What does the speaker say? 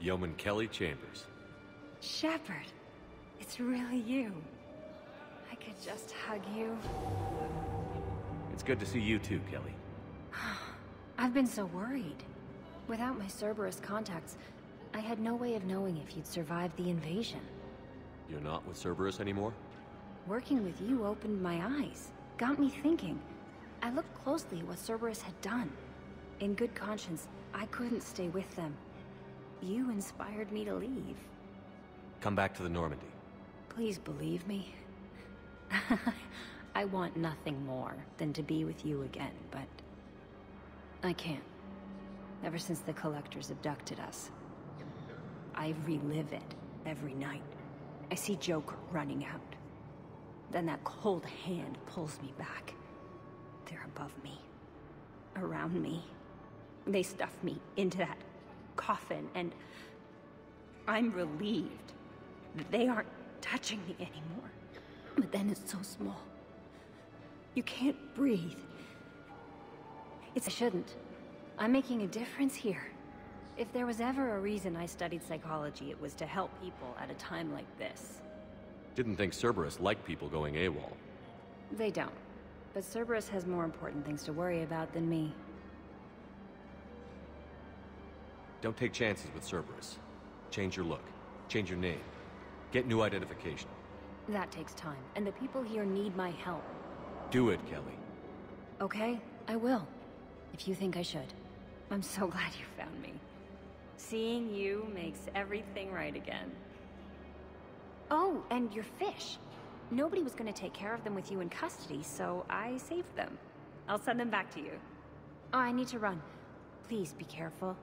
Yeoman Kelly Chambers. Shepard, it's really you. I could just hug you. It's good to see you too, Kelly. I've been so worried. Without my Cerberus contacts, I had no way of knowing if you'd survived the invasion. You're not with Cerberus anymore? Working with you opened my eyes, got me thinking. I looked closely at what Cerberus had done. In good conscience, I couldn't stay with them. You inspired me to leave. Come back to the Normandy. Please believe me. I want nothing more than to be with you again, but... I can't. Ever since the Collectors abducted us. I relive it every night. I see Joker running out. Then that cold hand pulls me back. They're above me. Around me. They stuff me into that coffin, and... I'm relieved that they aren't touching me anymore. But then it's so small. You can't breathe. It's I shouldn't. I'm making a difference here. If there was ever a reason I studied psychology, it was to help people at a time like this. Didn't think Cerberus liked people going AWOL. They don't. But Cerberus has more important things to worry about than me. Don't take chances with Cerberus. Change your look. Change your name. Get new identification. That takes time, and the people here need my help. Do it, Kelly. Okay, I will. If you think I should. I'm so glad you found me. Seeing you makes everything right again. Oh, and your fish. Nobody was gonna take care of them with you in custody, so I saved them. I'll send them back to you. Oh, I need to run. Please be careful.